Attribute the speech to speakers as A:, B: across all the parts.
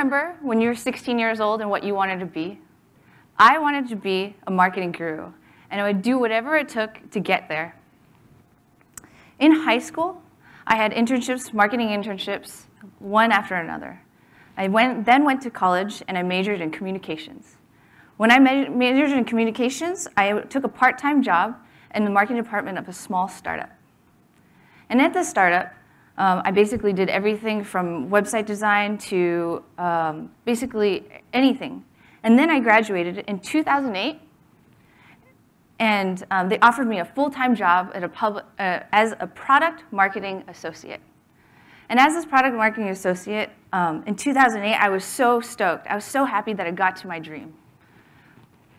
A: remember when you were 16 years old and what you wanted to be? I wanted to be a marketing guru, and I would do whatever it took to get there. In high school, I had internships, marketing internships, one after another. I went, then went to college and I majored in communications. When I majored in communications, I took a part-time job in the marketing department of a small startup. And at the startup, um, I basically did everything from website design to um, basically anything. And then I graduated in 2008, and um, they offered me a full-time job at a uh, as a product marketing associate. And as this product marketing associate, um, in 2008, I was so stoked. I was so happy that I got to my dream.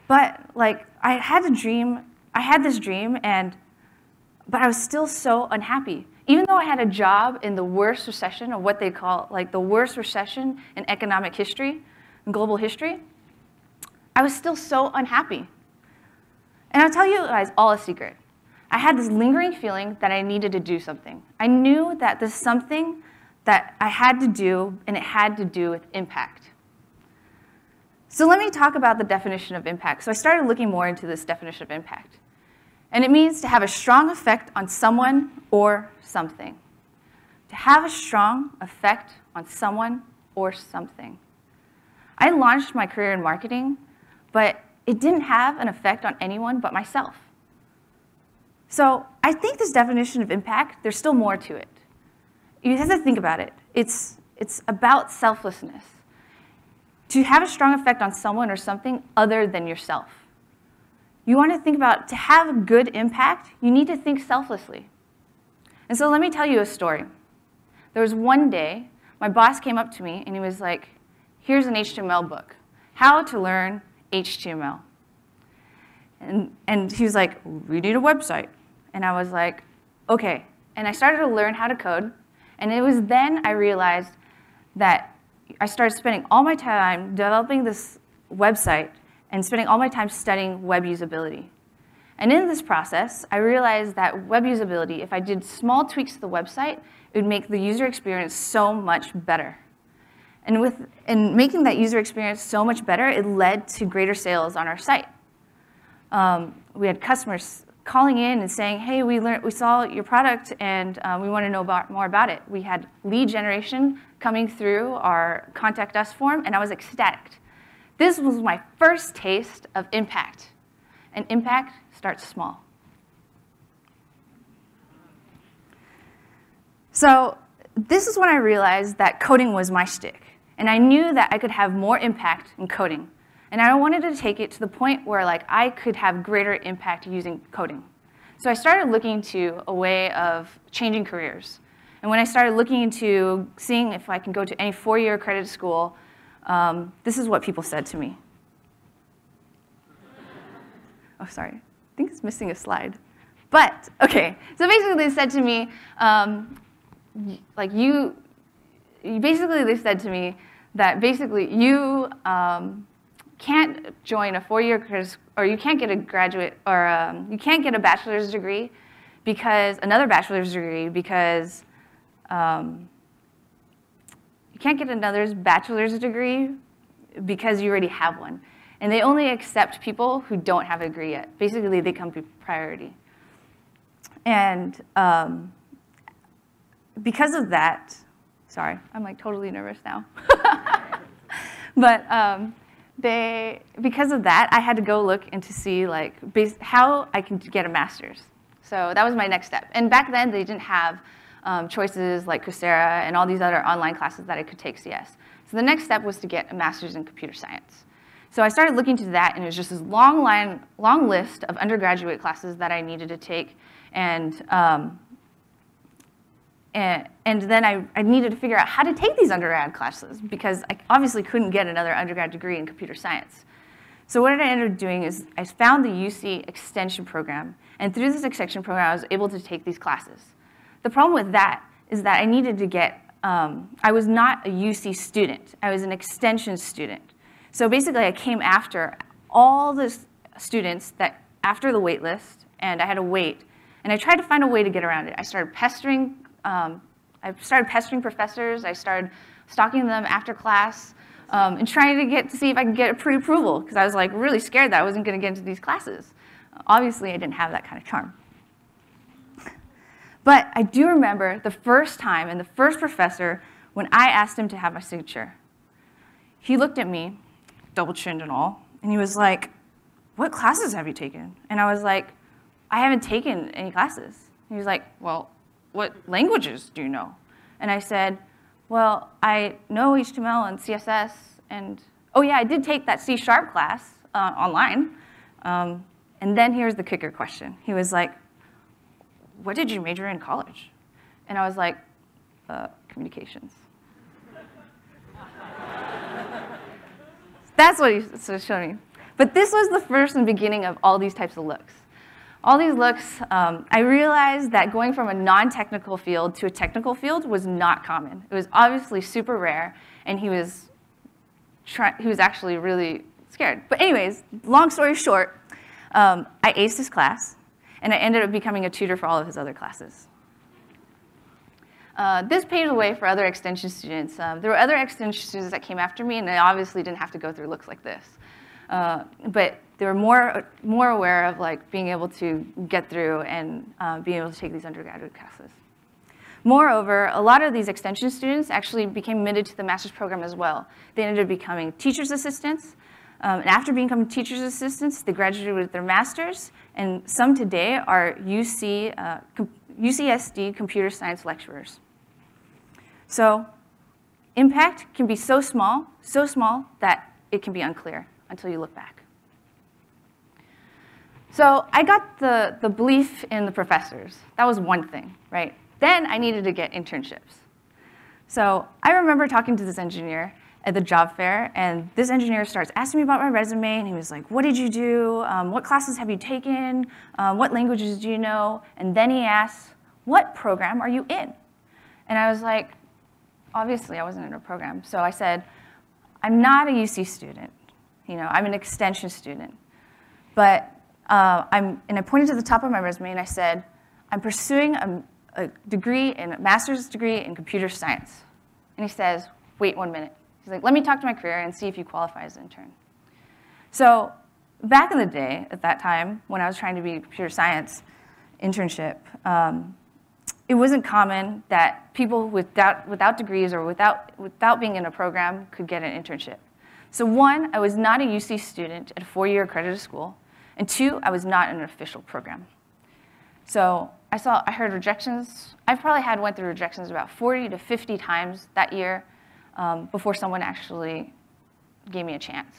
A: But like, I had a dream, I had this dream, and but I was still so unhappy. Even though I had a job in the worst recession, of what they call like the worst recession in economic history, in global history, I was still so unhappy. And I'll tell you guys all a secret. I had this lingering feeling that I needed to do something. I knew that this something that I had to do, and it had to do with impact. So let me talk about the definition of impact. So I started looking more into this definition of impact. And it means to have a strong effect on someone or something. To have a strong effect on someone or something. I launched my career in marketing, but it didn't have an effect on anyone but myself. So I think this definition of impact, there's still more to it. You have to think about it. It's, it's about selflessness. To have a strong effect on someone or something other than yourself. You want to think about, to have good impact, you need to think selflessly. And so let me tell you a story. There was one day, my boss came up to me and he was like, here's an HTML book, how to learn HTML. And, and he was like, we need a website. And I was like, okay. And I started to learn how to code. And it was then I realized that I started spending all my time developing this website and spending all my time studying web usability. And in this process, I realized that web usability, if I did small tweaks to the website, it would make the user experience so much better. And with in making that user experience so much better, it led to greater sales on our site. Um, we had customers calling in and saying, hey, we, learned, we saw your product and uh, we want to know about, more about it. We had lead generation coming through our contact us form, and I was ecstatic. This was my first taste of impact. And impact starts small. So this is when I realized that coding was my shtick. And I knew that I could have more impact in coding. And I wanted to take it to the point where like I could have greater impact using coding. So I started looking to a way of changing careers. And when I started looking into seeing if I can go to any four-year accredited school, um, this is what people said to me. Oh, sorry. I think it's missing a slide. But, okay. So basically they said to me, um, like you, basically they said to me, that basically you um, can't join a four-year or you can't get a graduate or um, you can't get a bachelor's degree because another bachelor's degree because um, can't get another bachelor's degree because you already have one. And they only accept people who don't have a degree yet. Basically, they come to priority. And um, because of that, Sorry, I'm like totally nervous now. but um, they, because of that, I had to go look and to see like how I can get a master's. So that was my next step. And back then, they didn't have um, choices like Coursera and all these other online classes that I could take CS. So the next step was to get a master's in computer science. So I started looking to that, and it was just this long line, long list of undergraduate classes that I needed to take. And um, and, and then I, I needed to figure out how to take these undergrad classes because I obviously couldn't get another undergrad degree in computer science. So what I ended up doing is I found the UC extension program. And through this extension program, I was able to take these classes. The problem with that is that I needed to get, um, I was not a UC student. I was an extension student. So basically, I came after all the students that after the wait list, and I had to wait. And I tried to find a way to get around it. I started pestering um, I started pestering professors. I started stalking them after class. um, and trying to get to see if I could get a pre-approval because I was like really scared that I wasn't going to get into these classes. Obviously, I didn't have that kind of charm. But I do remember the first time and the first professor when I asked him to have my signature. He looked at me, double chinned and all, and he was like, What classes have you taken? And I was like, I haven't taken any classes. He was like, Well, what languages do you know? And I said, Well, I know HTML and CSS, and oh, yeah, I did take that C sharp class uh, online. Um, and then here's the kicker question. He was like, what did you major in college? And I was like, uh, communications. That's what he showed me. But this was the first and beginning of all these types of looks. All these looks, um, I realized that going from a non-technical field to a technical field was not common. It was obviously super rare, and he was, try- he was actually really scared. But anyways, long story short, um, I aced his class, and I ended up becoming a tutor for all of his other classes. Uh, this paved the way for other extension students. Um, there were other extension students that came after me, and they obviously didn't have to go through looks like this. Uh, but they were more, more aware of like being able to get through and uh, being able to take these undergraduate classes. Moreover, a lot of these extension students actually became admitted to the master's program as well. They ended up becoming teacher's assistants, um, and after becoming teacher's assistants, they graduated with their master's, and some today are UC, uh, UCSD computer science lecturers. So impact can be so small, so small that it can be unclear until you look back. So I got the, the belief in the professors. That was one thing, right? Then I needed to get internships. So I remember talking to this engineer, at the job fair, and this engineer starts asking me about my resume, and he was like, what did you do? Um, what classes have you taken? Um, what languages do you know? And then he asks, what program are you in? And I was like, obviously I wasn't in a program. So I said, I'm not a UC student. You know, I'm an extension student. But uh, I'm, and I pointed to the top of my resume and I said, I'm pursuing a, a degree in a master's degree in computer science. And he says, wait one minute. He's like, let me talk to my career and see if you qualify as an intern. So back in the day, at that time, when I was trying to be a computer science internship, um, it wasn't common that people without, without degrees or without, without being in a program could get an internship. So one, I was not a UC student at a four-year accredited school, and two, I was not in an official program. So I saw, I heard rejections. I probably had went through rejections about 40 to 50 times that year um, before someone actually gave me a chance.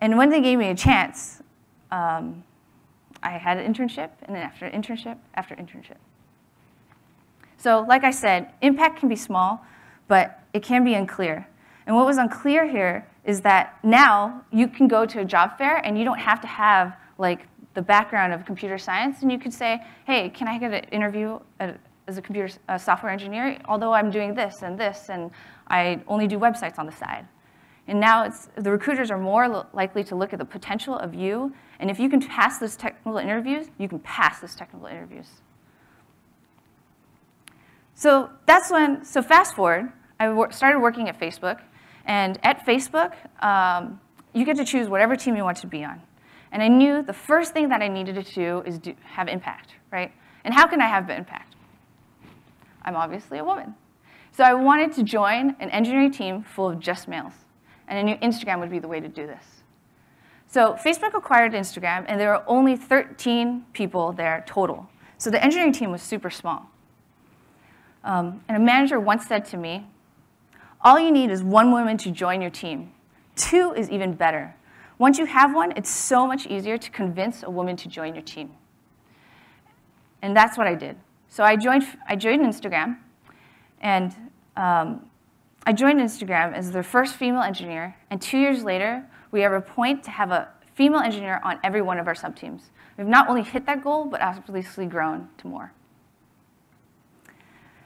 A: And when they gave me a chance, um, I had an internship, and then after internship, after internship. So like I said, impact can be small, but it can be unclear. And what was unclear here is that now you can go to a job fair and you don't have to have like the background of computer science, and you could say, hey, can I get an interview at, as a computer uh, software engineer, although I'm doing this and this, and I only do websites on the side. And now it's, the recruiters are more likely to look at the potential of you, and if you can pass those technical interviews, you can pass those technical interviews. So that's when, so fast forward, I started working at Facebook, and at Facebook, um, you get to choose whatever team you want to be on. And I knew the first thing that I needed to do is do, have impact, right? And how can I have impact? I'm obviously a woman. So I wanted to join an engineering team full of just males. And I knew Instagram would be the way to do this. So Facebook acquired Instagram, and there were only 13 people there total. So the engineering team was super small. Um, and a manager once said to me, all you need is one woman to join your team. Two is even better. Once you have one, it's so much easier to convince a woman to join your team. And that's what I did. So I joined, I joined Instagram, and um, I joined Instagram as the first female engineer, and two years later, we have a point to have a female engineer on every one of our subteams. We've not only hit that goal, but obviously grown to more.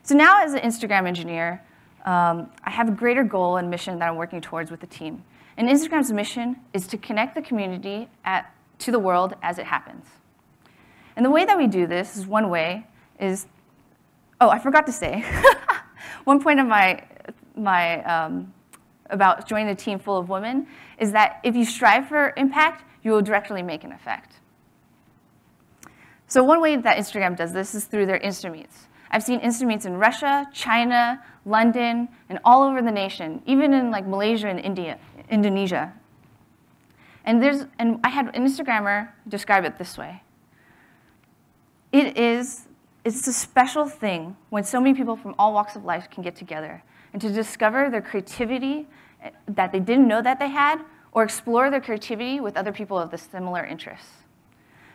A: So now as an Instagram engineer, um, I have a greater goal and mission that I'm working towards with the team. And Instagram's mission is to connect the community at, to the world as it happens. And the way that we do this is one way is, oh, I forgot to say, one point of my, my um, about joining a team full of women is that if you strive for impact, you will directly make an effect. So one way that Instagram does this is through their Instameets. I've seen Instameets in Russia, China, London, and all over the nation, even in like Malaysia and India, Indonesia. And, there's, and I had an Instagrammer describe it this way. It is it's a special thing when so many people from all walks of life can get together and to discover their creativity that they didn't know that they had or explore their creativity with other people of the similar interests.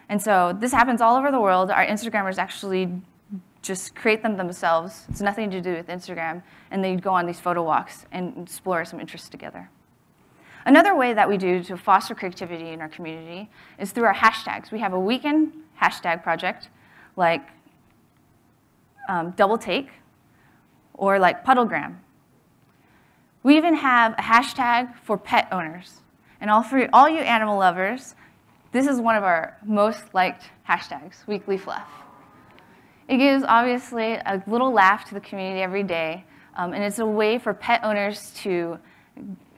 A: And so this happens all over the world. Our Instagrammers actually just create them themselves. It's nothing to do with Instagram. And they go on these photo walks and explore some interests together. Another way that we do to foster creativity in our community is through our hashtags. We have a weekend hashtag project like um, Double Take or like Puddlegram. We even have a hashtag for pet owners. And all for all you animal lovers, this is one of our most liked hashtags, Weekly Fluff. It gives, obviously, a little laugh to the community every day, um, and it's a way for pet owners to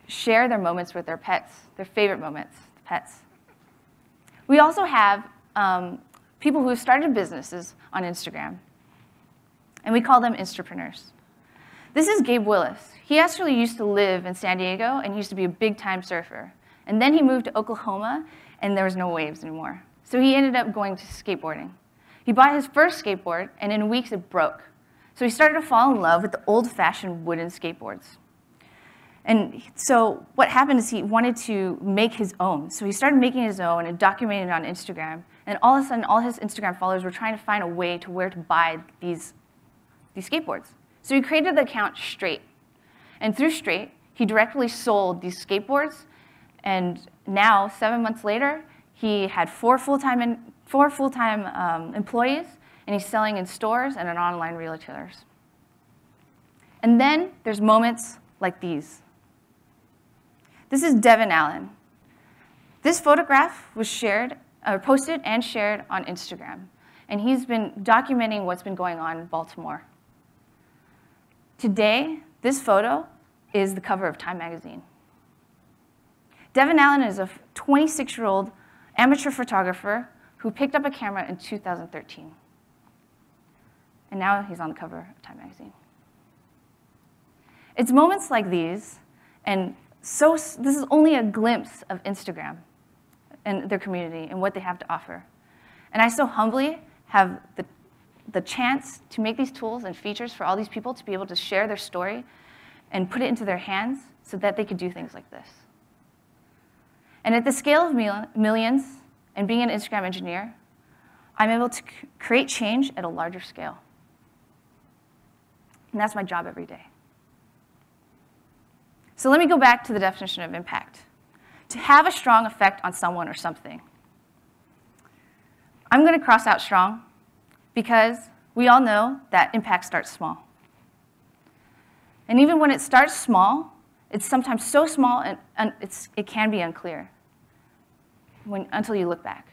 A: share their moments with their pets, their favorite moments, the pets. We also have um, people who have started businesses on Instagram, and we call them Instapreneurs. This is Gabe Willis. He actually used to live in San Diego, and used to be a big-time surfer. And then he moved to Oklahoma, and there was no waves anymore. So he ended up going to skateboarding. He bought his first skateboard, and in weeks it broke. So he started to fall in love with the old-fashioned wooden skateboards. And so what happened is he wanted to make his own. So he started making his own and documenting it on Instagram. And all of a sudden, all his Instagram followers were trying to find a way to where to buy these, these skateboards. So he created the account Straight. And through Straight, he directly sold these skateboards. And now, seven months later, he had four full-time four full-time um, employees, and he's selling in stores and in online retailers. And then there's moments like these. This is Devin Allen. This photograph was shared, uh, posted and shared on Instagram, and he's been documenting what's been going on in Baltimore. Today, this photo is the cover of Time magazine. Devin Allen is a 26-year-old amateur photographer who picked up a camera in 2013. And now he's on the cover of Time magazine. It's moments like these, and so this is only a glimpse of Instagram and their community and what they have to offer. And I so humbly have the, the chance to make these tools and features for all these people to be able to share their story and put it into their hands so that they could do things like this. And at the scale of millions, and being an Instagram engineer, I'm able to create change at a larger scale. And that's my job every day. So let me go back to the definition of impact. To have a strong effect on someone or something. I'm going to cross out strong because we all know that impact starts small. And even when it starts small, it's sometimes so small and, and it can be unclear when, until you look back.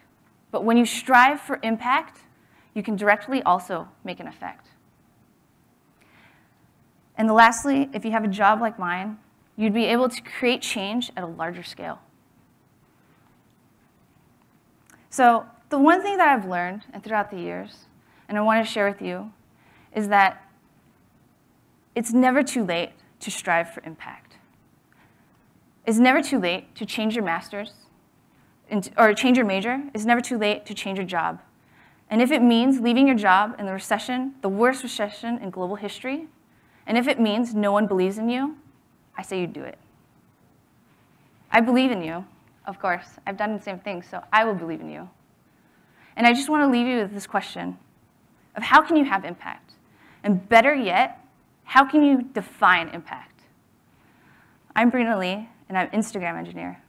A: But when you strive for impact, you can directly also make an effect. And lastly, if you have a job like mine, you'd be able to create change at a larger scale. So the one thing that I've learned and throughout the years, and I want to share with you, is that it's never too late to strive for impact. It's never too late to change your master's or change your major, it's never too late to change your job. And if it means leaving your job in the recession, the worst recession in global history, and if it means no one believes in you, I say you do it. I believe in you, of course. I've done the same thing, so I will believe in you. And I just want to leave you with this question of how can you have impact? And better yet, how can you define impact? I'm Brina Lee, and I'm Instagram engineer.